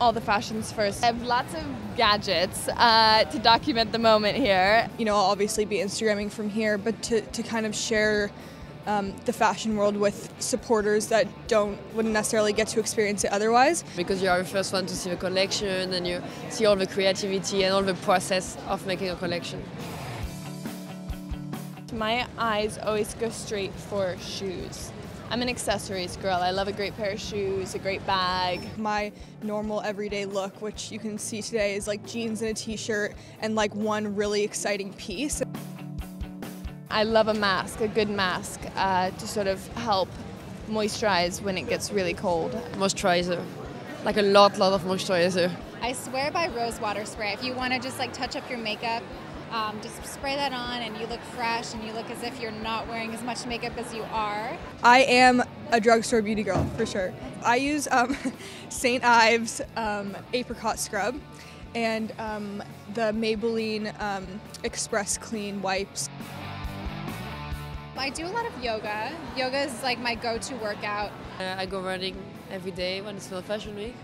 all the fashions first. I have lots of gadgets uh, to document the moment here. You know, I'll obviously be Instagramming from here, but to, to kind of share um, the fashion world with supporters that don't wouldn't necessarily get to experience it otherwise. Because you are the first one to see the collection and you see all the creativity and all the process of making a collection. My eyes always go straight for shoes. I'm an accessories girl. I love a great pair of shoes, a great bag. My normal everyday look, which you can see today, is like jeans and a t-shirt and like one really exciting piece. I love a mask, a good mask, uh, to sort of help moisturize when it gets really cold. Moisturizer, like a lot, lot of moisturizer. I swear by rose water spray. If you want to just like touch up your makeup, um, just spray that on and you look fresh and you look as if you're not wearing as much makeup as you are. I am a drugstore beauty girl for sure. I use um, St. Ives um, apricot scrub and um, the Maybelline um, Express Clean wipes. I do a lot of yoga. Yoga is like my go-to workout. Uh, I go running every day when it's not fashion week.